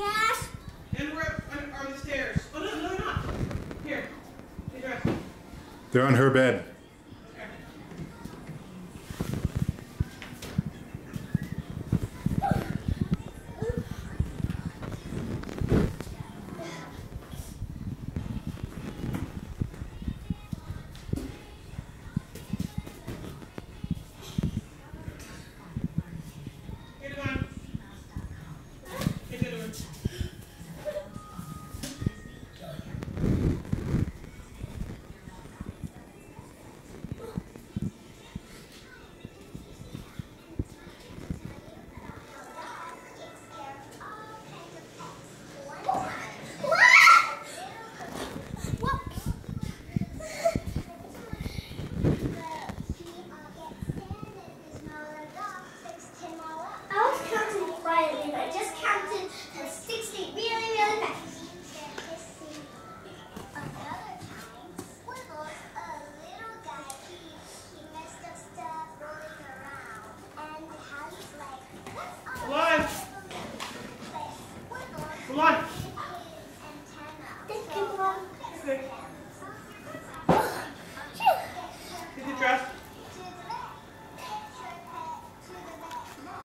Yes. And we're on, on the stairs. Oh, no, no, they're not. Here. Take your rest. They're on her bed. Come on. Thank you, Mom.